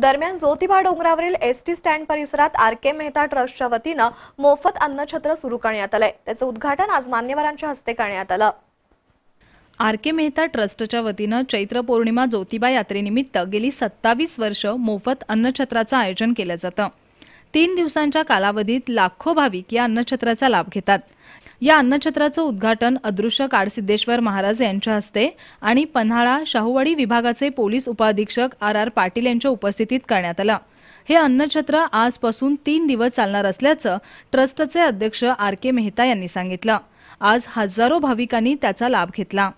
दरम्यान ज्योतिबा डोंगरावरील S T stand परिसरात आर के मेहता ट्रस्टच्या वतीनं मोफत अन्नछत्र सुरू करण्यात आलंय. त्याचं उद्घाटन आज मान्यवरांच्या हस्ते करण्यात आलं. आर के मेहता ट्रस्टच्या वतीनं चैत्र पौर्णिमा ज्योतिबा यात्रेनिमित्त गेली सत्तावीस वर्ष मोफत अन्नछत्राचं आयोजन केलं जातं. तीन दिवसांच्या कालावधीत लाखो भाविक या अन्नछत्राचा लाभ घेतात. या अन्नछत्राचं उद्घाटन अदृश्य काडसिद्धेश्वर महाराज यांच्या हस्ते आणि पन्हाळा शाहूवाडी विभागाचे पोलीस उपअधीक्षक आर आर पाटील यांच्या उपस्थितीत करण्यात आलं. हे अन्नछत्र आजपासून तीन दिवस चालणार असल्याचं ट्रस्टचे अध्यक्ष आर के मेहता यांनी सांगितलं. आज हजारो भाविकांनी त्याचा लाभ घेतला.